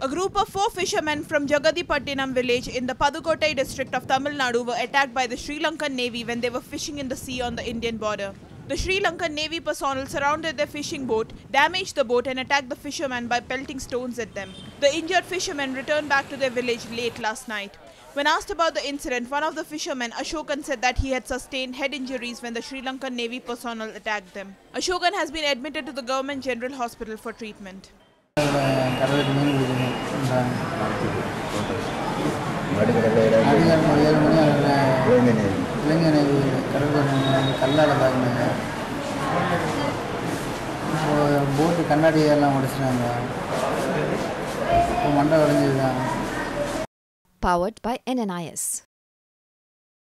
A group of four fishermen from Jagadipattinam village in the Pudukkottai district of Tamil Nadu were attacked by the Sri Lankan Navy when they were fishing in the sea on the Indian border. The Sri Lankan Navy personnel surrounded their fishing boat, damaged the boat, and attacked the fishermen by pelting stones at them. The injured fishermen returned back to their village late last night. When asked about the incident, one of the fishermen, Ashokan, said that he had sustained head injuries when the Sri Lankan Navy personnel attacked them. Ashokan has been admitted to the Government General Hospital for treatment. கடலுக்கு மீன் பிடிக்கணும் அதிகாரம் ஏழு மணி அதில் இளைஞர் இளைஞனை கடற்கரை கல்லால் தாக்குனாங்க இப்போ போட்டு கண்ணாடி எல்லாம் உடைச்சிட்டாங்க. இப்போ மண்டை உடஞ்சிருக்காங்க Powered by NNIS.